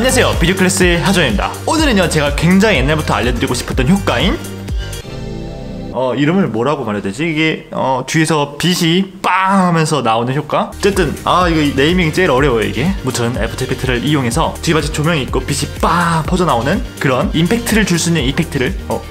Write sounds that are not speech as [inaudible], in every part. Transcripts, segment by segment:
안녕하세요. 비디오 클래스의 하정입니다. 오늘은요 제가 굉장히 옛날부터 알려드리고 싶었던 효과인 어 이름을 뭐라고 말해야 되지? 이게 어 뒤에서 빛이 빵 하면서 나오는 효과? 어쨌든 아 이거 naming이 제일 어려워요 이게. 무튼 After Effect를 이용해서 뒤바지 조명이 있고 빛이 빵 퍼져 나오는 그런 임팩트를 줄 수 있는 effect를 어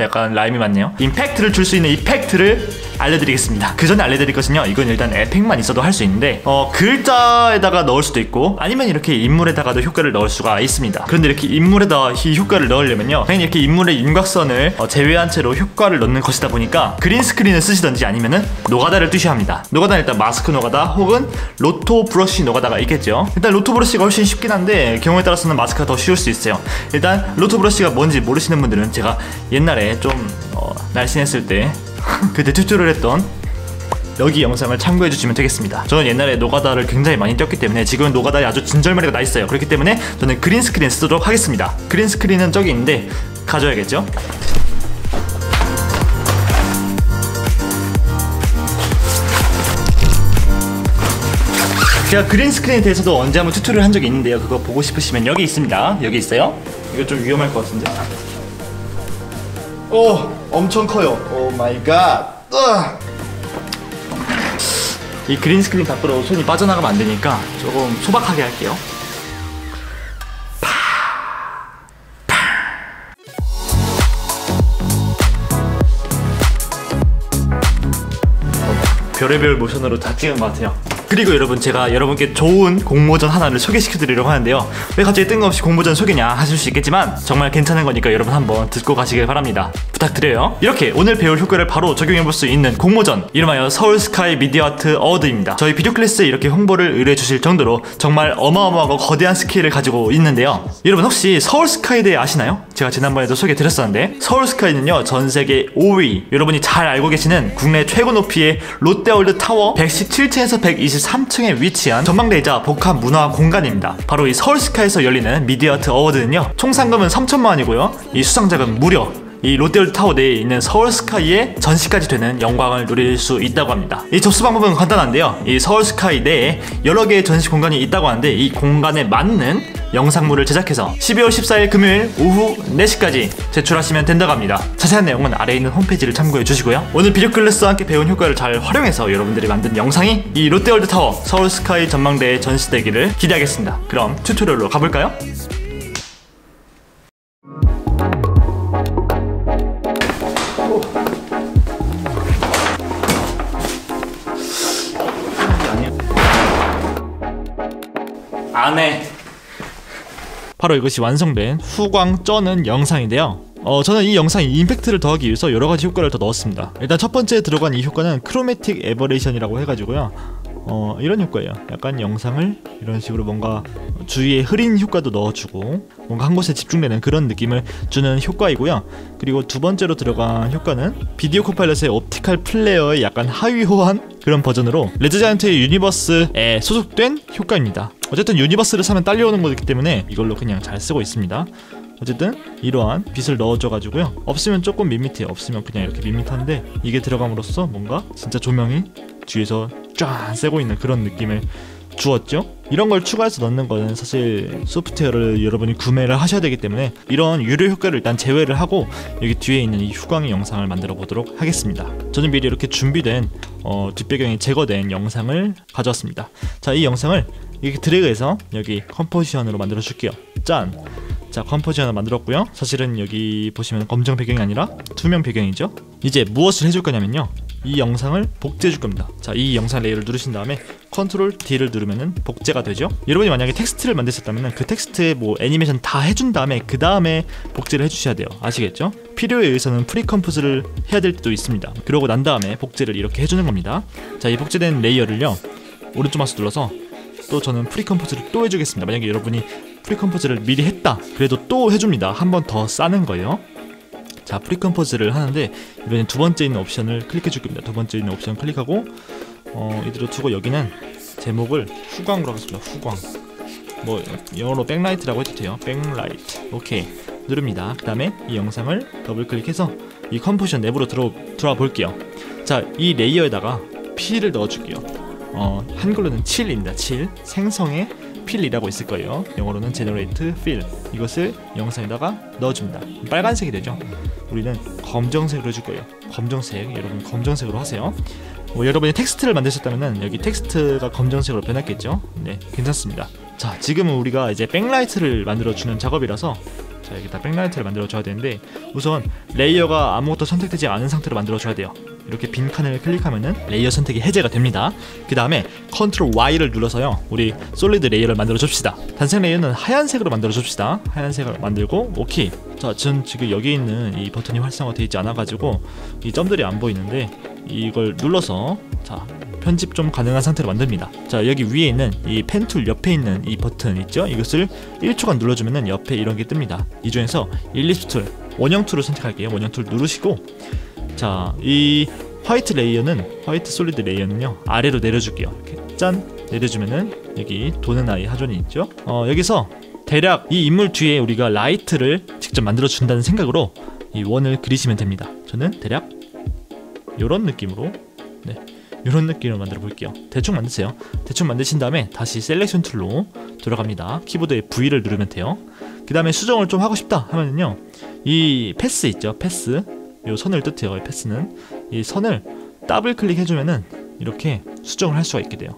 약간 라임이 맞네요. 임팩트를 줄 수 있는 effect를 알려드리겠습니다. 그 전에 알려드릴 것은요 이건 일단 에펙만 있어도 할 수 있는데 어 글자에다가 넣을 수도 있고 아니면 이렇게 인물에다가도 효과를 넣을 수가 있습니다. 그런데 이렇게 인물에다 이 효과를 넣으려면요 당연히 이렇게 인물의 윤곽선을 어, 제외한 채로 효과를 넣는 것이다 보니까 green screen을 쓰시던지 아니면은 노가다를 뜨셔야 합니다. 노가다는 일단 마스크 노가다 혹은 roto brush 노가다가 있겠죠? 일단 roto brush가 훨씬 쉽긴 한데 경우에 따라서는 마스크가 더 쉬울 수 있어요. 일단 roto brush가 뭔지 모르시는 분들은 제가 옛날에 좀 어, 날씬했을 때 그때 tutorial 했던 여기 영상을 참고해 주시면 되겠습니다. 저는 옛날에 노가다를 굉장히 많이 떴기 때문에 지금은 노가다에 아주 진절머리가 나 있어요. 그렇기 때문에 저는 green screen 쓰도록 하겠습니다. green screen은 저기 있는데 가져야겠죠? 제가 green screen에 대해서도 언제 한번 tutorial 한 적이 있는데요. 그거 보고 싶으시면 여기 있습니다. 여기 있어요. 이거 좀 위험할 것 같은데. 오 엄청 커요 oh my god 으아. 이 green screen 밖으로 손이 빠져나가면 안 되니까 조금 소박하게 할게요. 별의별 모션으로 다 찍은 것 같아요. 그리고 여러분 제가 여러분께 좋은 공모전 하나를 소개시켜 드리려고 하는데요. 왜 갑자기 뜬금없이 공모전 소개냐 하실 수 있겠지만 정말 괜찮은 거니까 여러분 한번 듣고 가시길 바랍니다. 부탁드려요. 이렇게 오늘 배울 효과를 바로 적용해 볼 수 있는 공모전 이름하여 서울 스카이 미디어 아트 어워드입니다. 저희 비디오 클래스에 이렇게 홍보를 의뢰해 주실 정도로 정말 어마어마하고 거대한 스케일을 가지고 있는데요. 여러분 혹시 서울 스카이대회 아시나요? 제가 지난번에도 소개 드렸었는데 서울 스카이는요 전 세계 5위 여러분이 잘 알고 계시는 국내 최고 높이의 롯데월드 타워 117층에서 123층에 위치한 전망대이자 복합 문화 공간입니다. 바로 이 서울 스카이에서 열리는 미디어 아트 어워드는요 총 상금은 3천만 원이고요 이 수상작은 무려 이 롯데월드 타워 내에 있는 서울 스카이의 전시까지 되는 영광을 누릴 수 있다고 합니다. 이 접수 방법은 간단한데요. 이 서울 스카이 내에 여러 개의 전시 공간이 있다고 하는데 이 공간에 맞는 영상물을 제작해서 12월 14일 금요일 오후 4시까지 제출하시면 된다고 합니다. 자세한 내용은 아래에 있는 홈페이지를 참고해 주시고요. 오늘 비디오 클래스와 함께 배운 효과를 잘 활용해서 여러분들이 만든 영상이 이 롯데월드 타워 서울 스카이 전망대에 전시되기를 기대하겠습니다. 그럼 tutorial로 가볼까요? 안에 바로 이것이 완성된 후광 쩌는 영상인데요. 어, 저는 이 영상에 임팩트를 더하기 위해서 여러 가지 효과를 더 넣었습니다. 일단 첫 번째 들어간 이 효과는 chromatic aberration이라고 해가지고요. 어, 이런 효과예요. 약간 영상을 이런 식으로 뭔가 주위에 흐린 효과도 넣어주고 뭔가 한 곳에 집중되는 그런 느낌을 주는 효과이고요. 그리고 두 번째로 들어간 효과는 Video Copilot의 Optical Flares의 약간 하위 호환 그런 버전으로 Red Giant의 Universe에 소속된 효과입니다. 어쨌든 Universe를 사면 딸려오는 거기 때문에 이걸로 그냥 잘 쓰고 있습니다. 어쨌든 이러한 빛을 넣어줘가지고요. 없으면 조금 밋밋해요. 없으면 그냥 이렇게 밋밋한데 이게 들어감으로써 뭔가 진짜 조명이 뒤에서 쫙 쐬고 있는 그런 느낌을 주었죠. 이런 걸 추가해서 넣는 거는 사실 소프트웨어를 여러분이 구매를 하셔야 되기 때문에 이런 유료 효과를 일단 제외를 하고 여기 뒤에 있는 이 후광의 영상을 만들어 보도록 하겠습니다. 저는 미리 이렇게 준비된 어, 뒷배경이 제거된 영상을 가져왔습니다. 자, 이 영상을 이렇게 드래그해서 여기 composition으로 만들어 줄게요. 짠. 자 composition을 만들었고요 사실은 여기 보시면 검정 배경이 아니라 투명 배경이죠 이제 무엇을 해줄 거냐면요 이 영상을 복제해 줄 겁니다 자 이 영상 layer를 누르신 다음에 control D를 누르면은 복제가 되죠? 여러분이 만약에 텍스트를 만드셨다면 그 텍스트에 뭐 애니메이션 다 해준 다음에 그 다음에 복제를 해주셔야 돼요. 아시겠죠? 필요에 의해서는 precompose를 해야 될 때도 있습니다. 그러고 난 다음에 복제를 이렇게 해주는 겁니다. 자 이 복제된 layer를요 오른쪽 마우스 눌러서 또 저는 precompose를 또 해주겠습니다. 만약에 여러분이 precompose를 미리 했다 그래도 또 해줍니다. 한 번 더 싸는 거예요. 자 precompose를 하는데 이번엔 두 번째 있는 옵션을 클릭해 줄 겁니다. 두 번째 있는 옵션 클릭하고 어 이대로 두고 여기는 제목을 후광으로 하겠습니다 후광 뭐 영어로 backlight라고 해도 돼요 백라이트 오케이 누릅니다 그 다음에 이 영상을 더블 클릭해서 이 composition 내부로 들어, 들어와 볼게요 자 이 레이어에다가 P를 넣어줄게요 어 한글로는 칠입니다 칠 생성의 fill이라고 있을 거예요. 영어로는 generate fill. 이것을 영상에다가 넣어줍니다. 빨간색이 되죠. 우리는 검정색으로 해줄 거예요. 검정색, 여러분 검정색으로 하세요. 뭐 여러분이 텍스트를 만드셨다면은 여기 텍스트가 검정색으로 변했겠죠. 네, 괜찮습니다. 자, 지금은 우리가 이제 backlight를 만들어 주는 작업이라서 자 여기다 backlight를 만들어 줘야 되는데 우선 layer가 아무것도 선택되지 않은 상태로 만들어 줘야 돼요. 이렇게 빈 칸을 클릭하면은 layer 선택이 해제가 됩니다. 그 다음에 control Y를 눌러서요. 우리 solid layer를 만들어 줍시다. 단색 layer는 하얀색으로 만들어 줍시다. 하얀색을 만들고 오케이. 자, 전 지금 여기 있는 이 버튼이 활성화되어 있지 않아 가지고 이 점들이 안 보이는데 이걸 눌러서 자 편집 좀 가능한 상태로 만듭니다. 자 여기 위에 있는 이 pen tool 옆에 있는 이 버튼 있죠? 이것을 1초간 눌러주면은 옆에 이런 게 뜹니다. 이 중에서 ellipse tool 원형 tool을 선택할게요. 원형 tool 누르시고 자 이 white layer는 white solid layer는요 아래로 내려줄게요. 이렇게 짠! 내려주면은 여기 도는 아이 하존이 있죠? 어 여기서 대략 이 인물 뒤에 우리가 light를 직접 만들어 준다는 생각으로 이 원을 그리시면 됩니다. 저는 대략 이런 느낌으로 네 이런 느낌으로 만들어 볼게요. 대충 만드세요. 대충 만드신 다음에 다시 selection tool로 돌아갑니다. 키보드에 V를 누르면 돼요. 그 다음에 수정을 좀 하고 싶다 하면은요 이 path 있죠? path 요 선을 뜻해요 이 path는. 이 선을 더블 클릭해주면은 이렇게 수정을 할 수가 있게 돼요.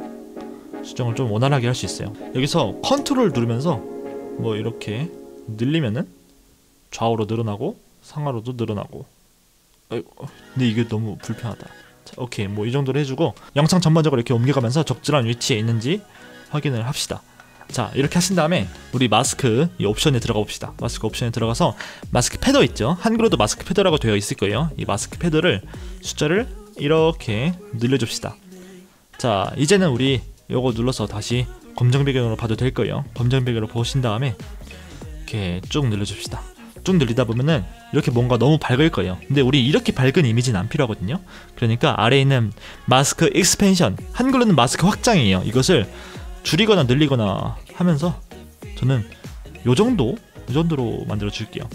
수정을 좀 원활하게 할 수 있어요. 여기서 컨트롤 누르면서 뭐 이렇게 늘리면은 좌우로 늘어나고 상하로도 늘어나고 근데 이게 너무 불편하다. 자, 오케이, 뭐 이 정도로 해주고 영상 전반적으로 이렇게 옮겨가면서 적절한 위치에 있는지 확인을 합시다. 자, 이렇게 하신 다음에 우리 마스크 이 옵션에 들어가 봅시다. 마스크 옵션에 들어가서 마스크 패더 있죠? 한글로도 마스크 패더라고 되어 있을 거예요. 이 마스크 패더를 숫자를 이렇게 늘려줍시다. 자, 이제는 우리 요거 눌러서 다시 검정 배경으로 봐도 될 거예요. 검정 배경으로 보신 다음에 이렇게 쭉 늘려줍시다. 쭉 늘리다 보면은 이렇게 뭔가 너무 밝을 거예요. 근데 우리 이렇게 밝은 이미지는 안 필요하거든요. 그러니까 아래에 있는 mask expansion, 한글로는 마스크 확장이에요. 이것을 줄이거나 늘리거나 하면서 저는 요 정도, 요 정도로 만들어 줄게요.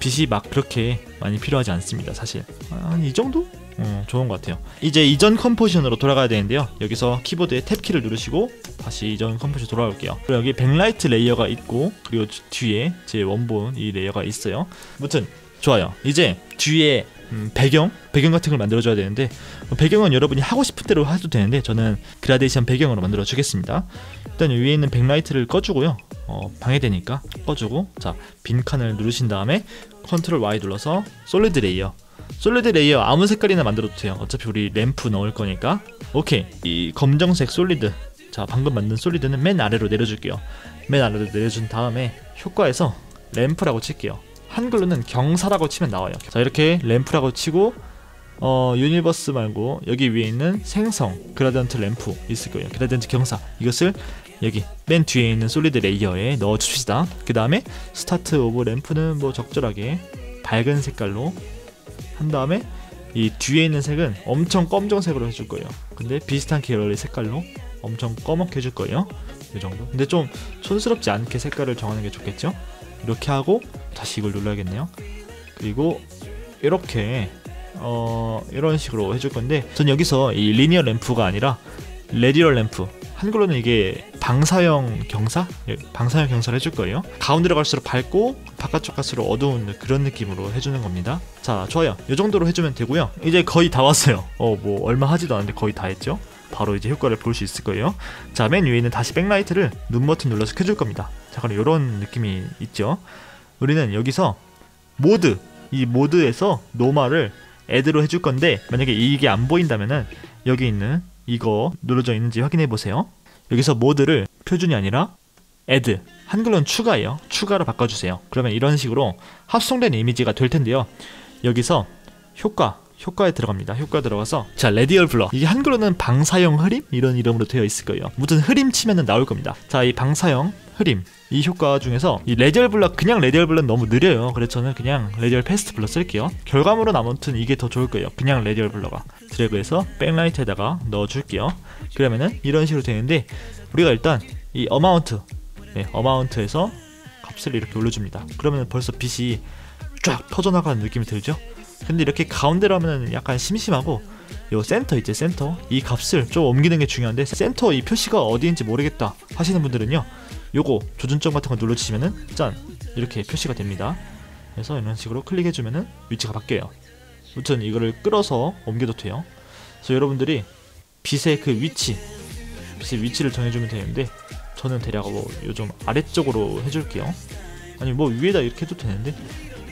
빛이 막 그렇게 많이 필요하지 않습니다. 사실 한 이 정도? 어, 좋은 것 같아요. 이제 이전 composition으로 돌아가야 되는데요. 여기서 키보드에 탭 키를 누르시고 다시 이전 composition 돌아올게요. 그리고 여기 backlight layer가 있고 그리고 뒤에 제 원본 이 layer가 있어요. 아무튼 좋아요. 이제 뒤에 음, 배경 배경 같은 걸 만들어줘야 되는데 뭐 배경은 여러분이 하고 싶은 대로 해도 되는데 저는 그라데이션 배경으로 만들어 주겠습니다. 일단 위에 있는 backlight를 꺼주고요. 어, 방해되니까 꺼주고 자 빈 칸을 누르신 다음에 컨트롤 Y 눌러서 solid layer solid layer 아무 색깔이나 만들어도 돼요. 어차피 우리 램프 넣을 거니까. 오케이. 이 검정색 solid. 자, 방금 만든 solid는 맨 아래로 내려줄게요. 맨 아래로 내려준 다음에 효과에서 ramp라고 칠게요. 한글로는 경사라고 치면 나와요. 자, 이렇게 ramp라고 치고 어, Universe 말고 여기 위에 있는 생성 gradient ramp 있을 거예요. gradient 경사. 이것을 여기 맨 뒤에 있는 solid layer에 넣어 줍시다. 그 다음에 start of ramp는 뭐 적절하게 밝은 색깔로 한 다음에 이 뒤에 있는 색은 엄청 검정색으로 해줄 거예요. 근데 비슷한 계열의 색깔로 엄청 검게 해줄 거예요. 이 정도. 근데 좀 촌스럽지 않게 색깔을 정하는 게 좋겠죠? 이렇게 하고 다시 이걸 눌러야겠네요. 그리고 이렇게 어 이런 식으로 해줄 건데 전 여기서 이 linear ramp가 아니라 radial ramp 한글로는 이게 방사형 경사? 예, 방사형 경사를 해줄 거예요. 가운데로 갈수록 밝고 바깥쪽 갈수록 어두운 그런 느낌으로 해주는 겁니다. 자, 좋아요. 이 정도로 해주면 되고요. 이제 거의 다 왔어요. 어, 뭐 얼마 하지도 않은데 거의 다 했죠. 바로 이제 효과를 볼 수 있을 거예요. 자, 맨 위에 있는 다시 backlight를 눈 버튼 눌러서 켜줄 겁니다. 자, 그럼 이런 느낌이 있죠. 우리는 여기서 모드 이 모드에서 normal을 add로 해줄 건데 만약에 이게 안 보인다면은 여기 있는 이거 눌러져 있는지 확인해 보세요. 여기서 모드를 표준이 아니라 add 한글로는 추가예요. 추가로 바꿔주세요. 그러면 이런 식으로 합성된 이미지가 될 텐데요. 여기서 효과 효과에 들어갑니다. 효과 들어가서 자 radial blur 이게 한글로는 방사형 흐림 이런 이름으로 되어 있을 거예요. 무슨 흐림 치면은 나올 겁니다. 자 이 방사형 흐림 이 효과 중에서 이 radial blur 그냥 radial blur는 너무 느려요. 그래서 저는 그냥 radial fast blur 쓸게요. 결과물은 아무튼 이게 더 좋을 거예요. 그냥 radial blur가 드래그해서 backlight에다가 넣어줄게요. 그러면은 이런 식으로 되는데 우리가 일단 이 amount 네, amount에서 값을 이렇게 올려줍니다. 그러면 벌써 빛이 쫙 퍼져나가는 느낌이 들죠? 근데 이렇게 가운데로 하면 약간 심심하고 요 센터 있지 센터? 이 값을 좀 옮기는 게 중요한데 센터 이 표시가 어디인지 모르겠다 하시는 분들은요 요거 조준점 같은 거 눌러주시면은 짠! 이렇게 표시가 됩니다. 그래서 이런 식으로 클릭해주면은 위치가 바뀌어요. 아무튼 이거를 끌어서 옮겨도 돼요. 그래서 여러분들이 빛의 그 위치 빛의 위치를 정해주면 되는데 저는 대략 뭐 요쯤 아래쪽으로 해줄게요. 아니 뭐 위에다 이렇게 해도 되는데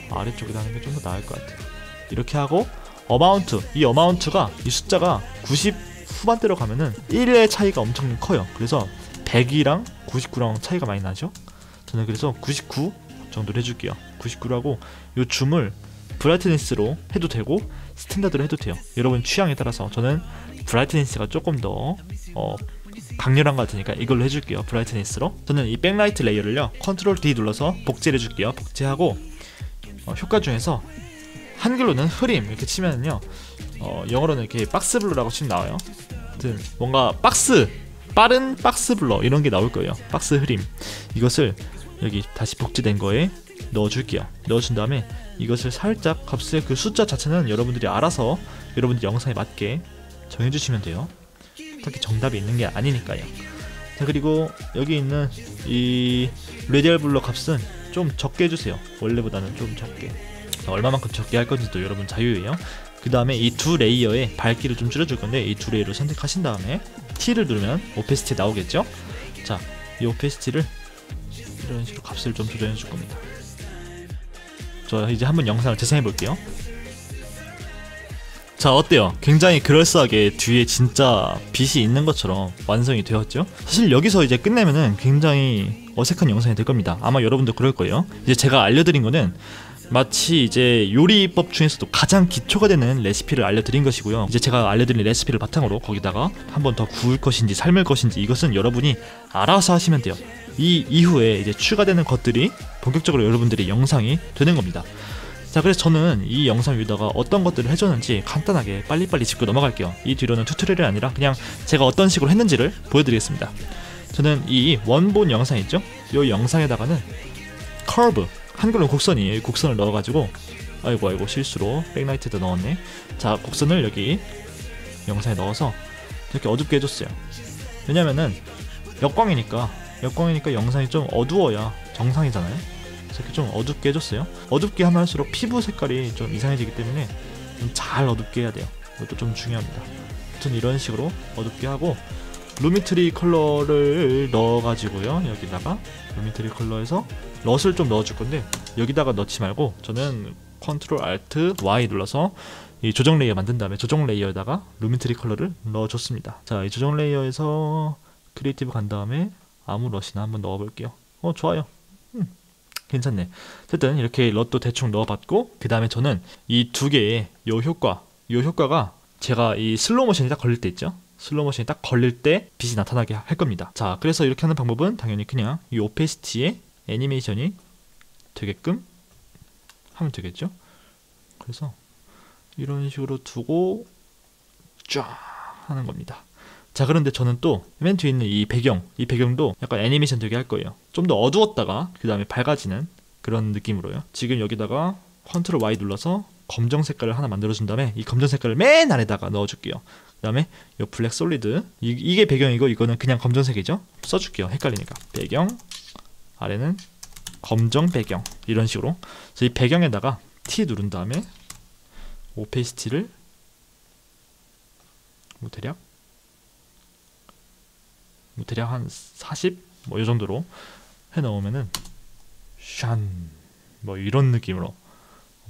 아래쪽에다 하는 게 좀 더 나을 것 같아요 이렇게 하고 amount 이 amount가 이 숫자가 90 후반대로 가면은 1의 차이가 엄청 커요. 그래서 100이랑 99랑 차이가 많이 나죠? 저는 그래서 99 정도로 해줄게요. 99라고 요 zoom을 brightness로 해도 되고 standard로 해도 돼요. 여러분 취향에 따라서 저는 brightness가 조금 더 어, 강렬한 것 같으니까 이걸로 해줄게요. brightness로. 저는 이 backlight layer를요 컨트롤 D 눌러서 복제를 해줄게요. 복제하고 어, 효과 중에서 한글로는 흐림 이렇게 치면은요 어, 영어로는 이렇게 box blur라고 치면 나와요. 아무튼 뭔가 박스 빠른 box blur 이런 게 나올 거예요. 박스 흐림. 이것을 여기 다시 복제된 거에 넣어줄게요. 넣어준 다음에 이것을 살짝 값의 그 숫자 자체는 여러분들이 알아서 여러분들 영상에 맞게 정해주시면 돼요. 딱히 정답이 있는 게 아니니까요. 자 그리고 여기 있는 이 radial blur 값은 좀 적게 해주세요. 원래보다는 좀 적게 얼마만큼 적게 할 건지도 여러분 자유예요. 그 다음에 이 두 layer의 밝기를 좀 줄여줄 건데 이 두 layer를 선택하신 다음에 T를 누르면 opacity 나오겠죠? 자 이 opacity를 이런 식으로 값을 좀 조정해 줄 겁니다. 저 이제 한번 영상을 재생해 볼게요. 자 어때요? 굉장히 그럴싸하게 뒤에 진짜 빛이 있는 것처럼 완성이 되었죠? 사실 여기서 이제 끝내면은 굉장히 어색한 영상이 될 겁니다. 아마 여러분도 그럴 거예요. 이제 제가 알려드린 거는 마치 이제 요리법 중에서도 가장 기초가 되는 레시피를 알려드린 것이고요. 이제 제가 알려드린 레시피를 바탕으로 거기다가 한 번 더 구울 것인지 삶을 것인지 이것은 여러분이 알아서 하시면 돼요. 이 이후에 이제 추가되는 것들이 본격적으로 여러분들의 영상이 되는 겁니다. 자 그래서 저는 이 영상 위에다가 어떤 것들을 해줬는지 간단하게 빨리빨리 짚고 넘어갈게요. 이 뒤로는 tutorial이 아니라 그냥 제가 어떤 식으로 했는지를 보여드리겠습니다. 저는 이 원본 영상 있죠? 이 영상에다가는 커브 한글로 곡선이에요. 곡선을 넣어가지고 아이고 아이고 실수로 backlight도 넣었네. 자 곡선을 여기 영상에 넣어서 이렇게 어둡게 해줬어요. 왜냐면은 역광이니까 역광이니까 영상이 좀 어두워야 정상이잖아요. 이렇게 좀 어둡게 해줬어요. 어둡게 하면 할수록 피부 색깔이 좀 이상해지기 때문에 좀 잘 어둡게 해야 돼요. 이것도 좀 중요합니다. 아무튼 이런 식으로 어둡게 하고 Lumetri Color를 넣어가지고요. 여기다가 Lumetri Color에서 LUT을 좀 넣어줄 건데 여기다가 넣지 말고 저는 Control Alt Y 눌러서 이 조정 layer 만든 다음에 조정 layer에다가 Lumetri Color를 넣어줬습니다. 자 이 조정 layer에서 Creative 간 다음에 아무 LUT이나 한번 넣어볼게요. 어 좋아요. 음, 괜찮네. 어쨌든 이렇게 LUT도 대충 넣어봤고 그 다음에 저는 이 두 개의 요 효과 요 효과가 제가 이 슬로우 모션이 딱 걸릴 때 있죠 슬로우 모션이 딱 걸릴 때 빛이 나타나게 할 겁니다. 자, 그래서 이렇게 하는 방법은 당연히 그냥 이 opacity에 애니메이션이 되게끔 하면 되겠죠. 그래서 이런 식으로 두고 쫙 하는 겁니다. 자, 그런데 저는 또 맨 뒤에 있는 이 배경, 이 배경도 약간 애니메이션 되게 할 거예요. 좀 더 어두웠다가 그 다음에 밝아지는 그런 느낌으로요. 지금 여기다가 Control Y 눌러서 검정 색깔을 하나 만들어준 다음에 이 검정 색깔을 맨 아래다가 넣어줄게요. 그 다음에 이 Black Solid. 이, 게 배경이고 이거는 그냥 검정색이죠? 써줄게요. 헷갈리니까. 배경. 아래는 검정 배경. 이런 식으로. 그래서 이 배경에다가 T 누른 다음에 opacity를 뭐 대략? 뭐 대략 한 40? 뭐 이 정도로 해 넣으면은 샨 뭐 이런 느낌으로.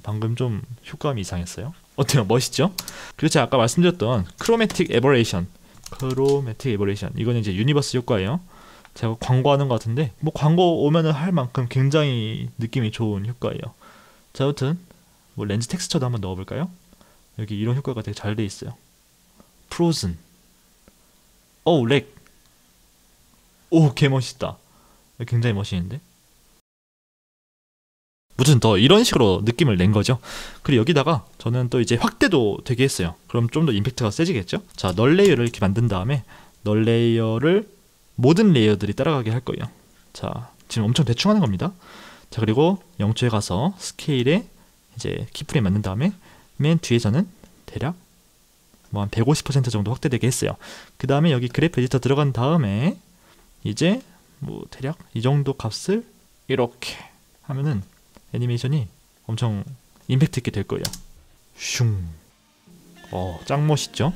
방금 좀 효과음이 이상했어요 어때요? 멋있죠? 그리고 제가 아까 말씀드렸던 Chromatic Aberration Chromatic Aberration 이거는 이제 Universe 효과예요. 제가 광고하는 것 같은데 뭐 광고 오면은 할 만큼 굉장히 느낌이 좋은 효과예요. 자 아무튼 뭐 Lens Texture도 한번 넣어볼까요? 여기 이런 효과가 되게 잘 돼 있어요. Frozen 오우 렉. 오 개멋있다. 굉장히 멋있는데 무튼 더 이런 식으로 느낌을 낸 거죠. 그리고 여기다가 저는 또 이제 확대도 되게 했어요. 그럼 좀 더 임팩트가 세지겠죠? 자, null layer를 이렇게 만든 다음에 null layer를 모든 layer들이 따라가게 할 거예요. 자, 지금 엄청 대충 하는 겁니다. 자, 그리고 영초에 가서 스케일에 이제 keyframe 만든 다음에 맨 뒤에서는 대략 뭐 한 150% 정도 확대되게 했어요. 그 다음에 여기 Graph Editor 들어간 다음에 이제 뭐 대략 이 정도 값을 이렇게 하면은 애니메이션이 엄청 임팩트 있게 될 거예요. 슝. 어, 짱 멋있죠?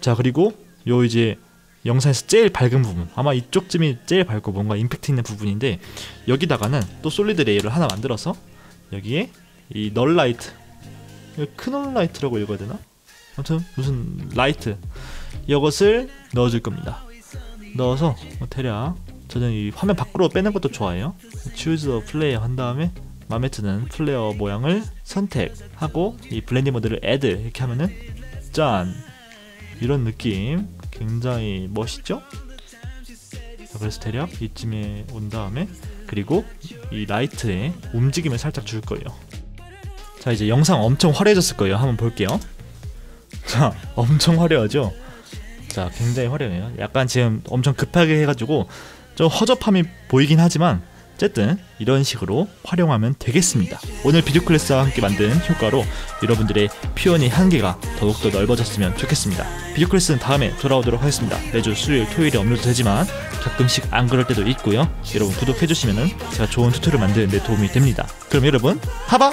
자, 그리고 요 이제 영상에서 제일 밝은 부분 아마 이쪽쯤이 제일 밝고 뭔가 임팩트 있는 부분인데 여기다가는 또 solid layer를 하나 만들어서 여기에 이 Knoll Light 크널 Light라고 읽어야 되나? 아무튼 무슨 Light 이것을 넣어줄 겁니다. 넣어서 뭐 대략 저는 이 화면 밖으로 빼는 것도 좋아해요. Choose 한 다음에 마음에 드는 flare 모양을 선택하고 이 blending mode를 add 이렇게 하면은 짠 이런 느낌 굉장히 멋있죠? 자, 그래서 대략 이쯤에 온 다음에 그리고 이 light에 움직임을 살짝 줄 거예요. 자 이제 영상 엄청 화려해졌을 거예요. 한번 볼게요. 자 [laughs] 엄청 화려하죠? 자 굉장히 화려해요. 약간 지금 엄청 급하게 해가지고 좀 허접함이 보이긴 하지만 어쨌든 이런 식으로 활용하면 되겠습니다. 오늘 비디오 클래스와 함께 만든 효과로 여러분들의 표현의 한계가 더욱더 넓어졌으면 좋겠습니다. 비디오 클래스는 다음에 돌아오도록 하겠습니다. 매주 수요일, 토요일에 업로드 되지만 가끔씩 안 그럴 때도 있고요. 여러분 구독해주시면 제가 좋은 tutorial 만드는 데 도움이 됩니다. 그럼 여러분 하바